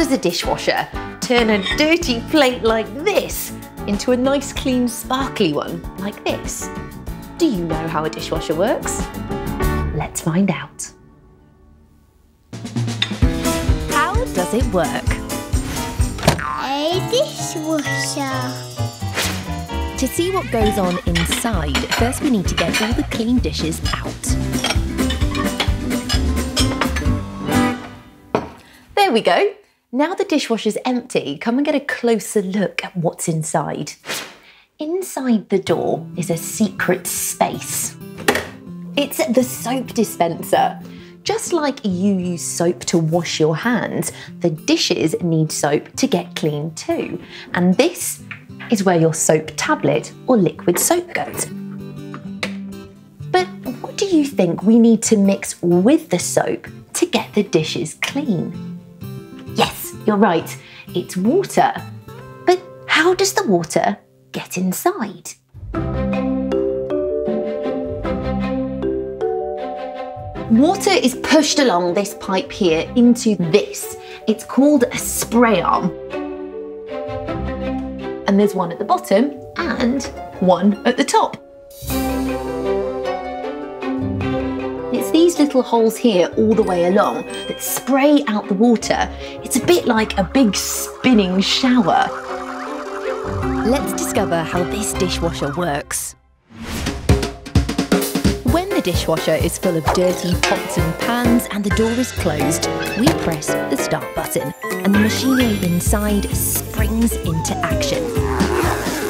does a dishwasher turn a dirty plate like this into a nice, clean, sparkly one like this? Do you know how a dishwasher works? Let's find out. How does it work? A dishwasher. To see what goes on inside, first we need to get all the clean dishes out. There we go. Now the dishwasher's empty, come and get a closer look at what's inside. Inside the door is a secret space. It's the soap dispenser. Just like you use soap to wash your hands, the dishes need soap to get clean too. And this is where your soap tablet or liquid soap goes. But what do you think we need to mix with the soap to get the dishes clean? You're right, it's water. But how does the water get inside? Water is pushed along this pipe here into this. It's called a spray arm. And there's one at the bottom and one at the top. Little holes here all the way along that spray out the water. It's a bit like a big spinning shower. Let's discover how this dishwasher works. When the dishwasher is full of dirty pots and pans and the door is closed, we press the start button and the machinery inside springs into action.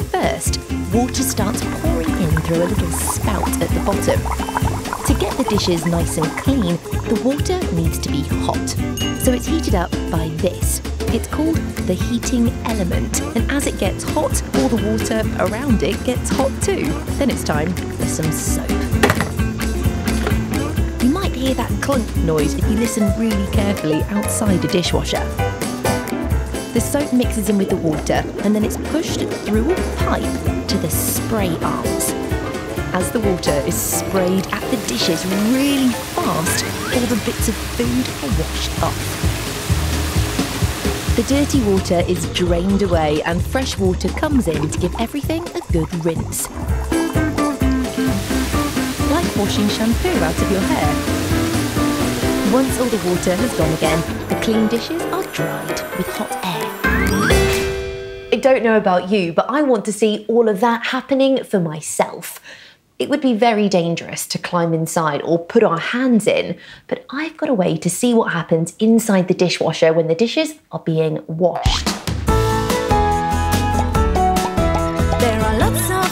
First, water starts pouring in through a little spout at the bottom. To get the dishes nice and clean, the water needs to be hot. So it's heated up by this. It's called the heating element, and as it gets hot, all the water around it gets hot too. Then it's time for some soap. You might hear that clunk noise if you listen really carefully outside a dishwasher. The soap mixes in with the water and then it's pushed through a pipe to the spray arms. As the water is sprayed at the dishes really fast, all the bits of food are washed off. The dirty water is drained away and fresh water comes in to give everything a good rinse. Like washing shampoo out of your hair. Once all the water has gone again, the clean dishes are dried with hot air. I don't know about you, but I want to see all of that happening for myself. It would be very dangerous to climb inside or put our hands in, but I've got a way to see what happens inside the dishwasher when the dishes are being washed. There are lots of